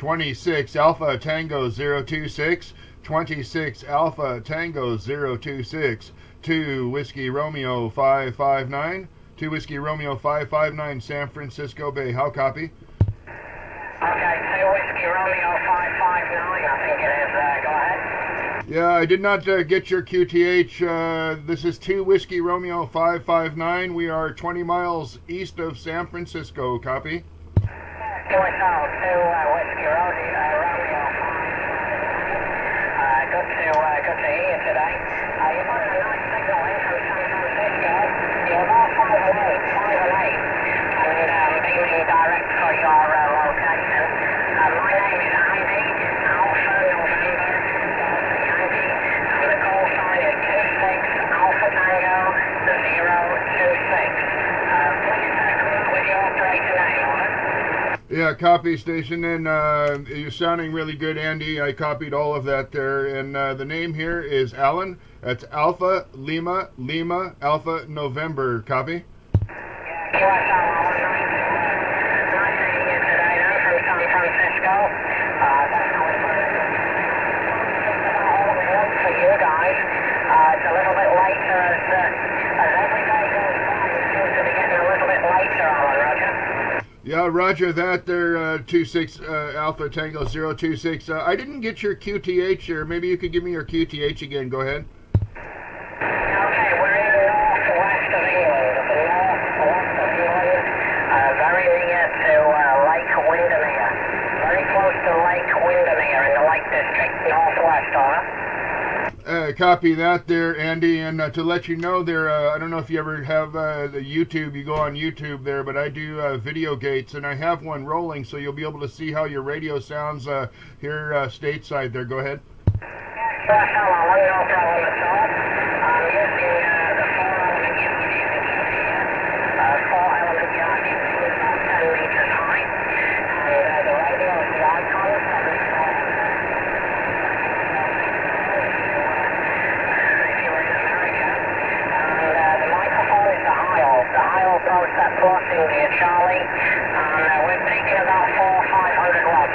26 Alpha Tango 026. 26 Alpha Tango 026. 2 Whiskey Romeo 559. 2 Whiskey Romeo 559 San Francisco Bay. How copy? Okay, 2 Whiskey Romeo 559, I think it is. Uh, go ahead. Yeah, I did not uh, get your QTH. Uh, this is 2 Whiskey Romeo 559. We are 20 miles east of San Francisco. Copy? going south to uh, Whiskey uh, Romeo. Uh, Romeo. Go to, uh, go to Yeah, copy station. And uh, you're sounding really good, Andy. I copied all of that there. And uh, the name here is Alan. That's Alpha Lima Lima Alpha November. Copy? QSL, nice meeting you today then from San Francisco. Uh, definitely just about all we want for you guys. Uh, it's a little bit later as, uh, as every day goes by. It seems to be getting a little bit later, Alan, Roger. Yeah, Roger that there, uh, 26 uh, Alpha Tango 026. Uh, I didn't get your QTH here. Maybe you could give me your QTH again. Go ahead. Uh, to uh, Lake Windermere. Very close to Lake Windermere in the Lake District, northwest, alright? Uh, copy that there, Andy. And uh, to let you know there, uh, I don't know if you ever have uh, the YouTube, you go on YouTube there, but I do uh, video gates and I have one rolling so you'll be able to see how your radio sounds uh, here stateside there. Go ahead. QSL, Alan, no problem at all. I'm using uh, the four-element yacht unit here. Uh, four-element yacht unit is about 10 meters high. And uh, the radio is the Icom, 74. If you were in America. And uh, the microphone is the Heil. The Heil post that plus India Charlie. And uh, we're taking about four, 500 watts on it.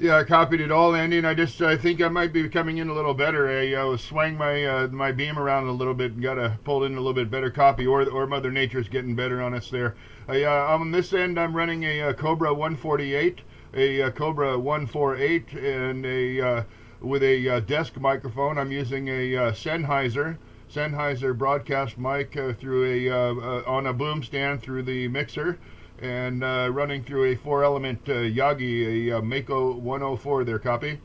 Yeah, I copied it all, Andy, and I just I think I might be coming in a little better. I uh, swang my uh, my beam around a little bit and got to pull in a little bit better copy, or or Mother Nature's getting better on us there. I, uh, on this end, I'm running a, uh Cobra 148, a uh, Cobra 148, and a uh, with a uh, desk microphone. I'm using a uh, Sennheiser Sennheiser broadcast mic uh, through a uh, uh, on a boom stand through the mixer and uh, running through a four element uh, Yagi, a uh, Maco 104 there, copy.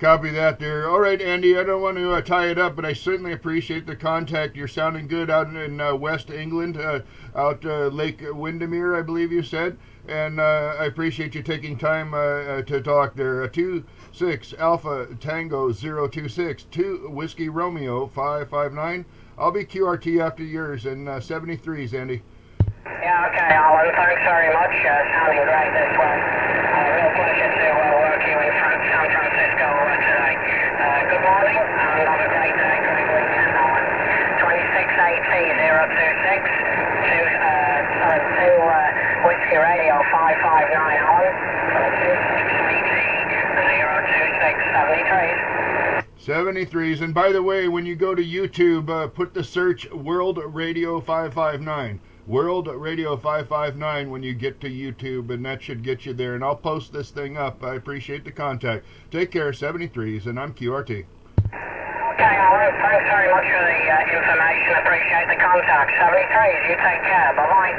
Copy that there. All right, Andy, I don't want to uh, tie it up, but I certainly appreciate the contact. You're sounding good out in, uh, West England, uh, out uh, Lake Windermere, I believe you said. And uh, I appreciate you taking time uh, to talk there. 2 6 Alpha Tango 026, 2 Whiskey Romeo 559. I'll be QRT after yours and uh, 73s, Andy. Yeah, okay, Alan, thanks very much. Sounding great this way. Uh, real pleasure to uh, work you in Fran- San Francisco uh, today. Uh, good morning, and have a great day, great weekend, Alan. 26AT026, two, uh, sorry, two, uh, Whiskey Radio 559, Alan. 26AT026, 73. 73s. And by the way, when you go to YouTube, uh, put the search World Radio 559. World Radio 559 when you get to YouTube, and that should get you there. And I'll post this thing up. I appreciate the contact. Take care, 73s, and I'm QRT. Okay, Alan, thanks very much for the uh, information. Appreciate the contact. 73s, you take care. Bye-bye.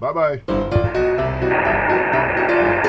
Bye bye.